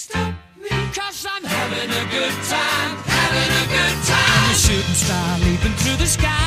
stop me. Cause I'm having a good time, having a good time. I'm a shooting star leaping through the sky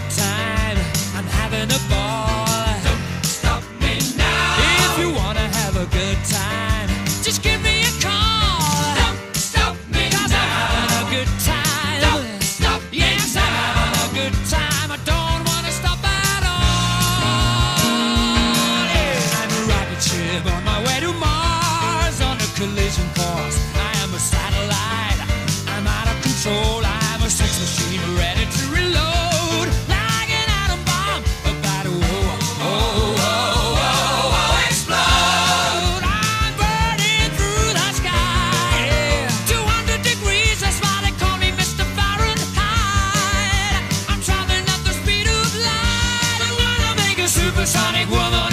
good time. I'm having a ball. Don't stop me now. If you wanna have a good time, just give me a call. Don't stop me now. I'm having a good time. Don't stop yes, I'm having a good time. I don't wanna stop at all. Yeah. I'm a rocket ship on my way to Mars on a collision course. I am a satellite. Supersonic woman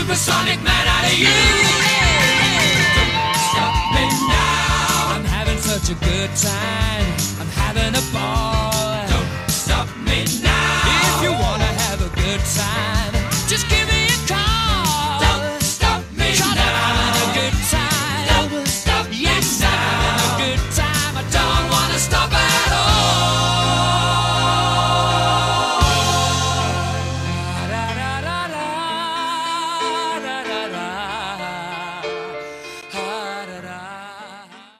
Supersonic man out of you. Don't stop me now. I'm having such a good time.